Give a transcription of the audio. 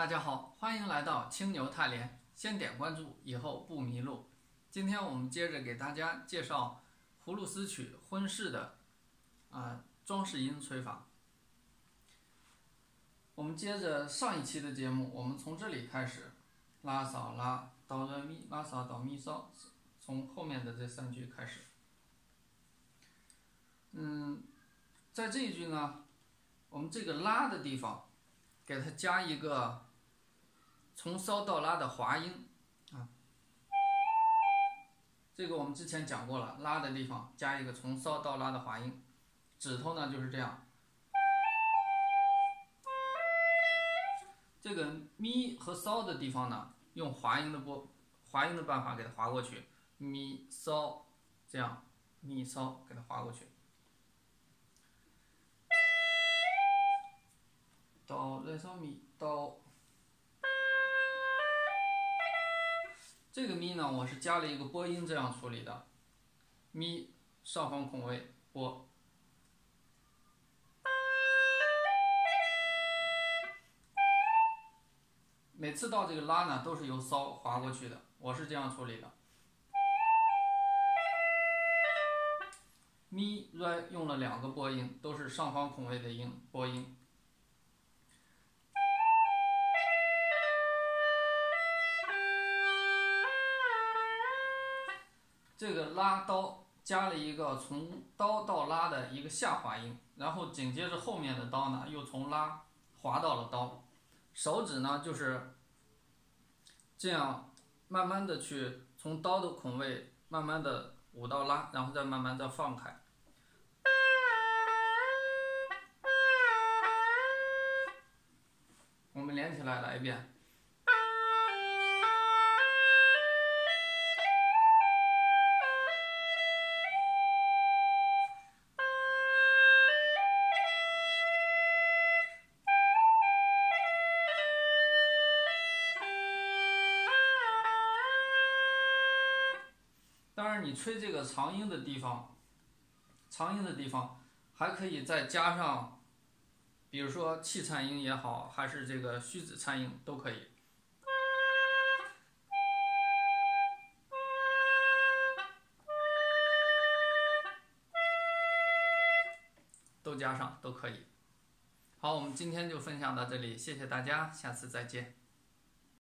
大家好，欢迎来到青牛泰联，先点关注，以后不迷路。今天我们接着给大家介绍葫芦丝曲婚事的啊装饰音吹法。我们接着上一期的节目，我们从这里开始，拉扫拉哆来咪，拉扫哆咪嗦，从后面的这三句开始。嗯，在这一句呢，我们这个拉的地方。给它加一个从骚到拉的滑音啊，这个我们之前讲过了，拉的地方加一个从骚到拉的滑音，指头呢就是这样，这个咪和骚的地方呢，用滑音的波滑音的办法给它滑过去，咪骚这样，咪骚给它滑过去。哆来嗦咪哆，这个咪呢，我是加了一个波音这样处理的，咪上方孔位波，每次到这个拉呢，都是由骚滑过去的，我是这样处理的，咪瑞用了两个波音，都是上方孔位的音波音。这个拉刀加了一个从刀到拉的一个下滑音，然后紧接着后面的刀呢又从拉滑到了刀，手指呢就是这样慢慢的去从刀的孔位慢慢的舞到拉，然后再慢慢的放开。我们连起来来一遍。你吹这个长音的地方，长音的地方还可以再加上，比如说气颤音也好，还是这个虚指颤音都可以，都加上都可以。好，我们今天就分享到这里，谢谢大家，下次再见。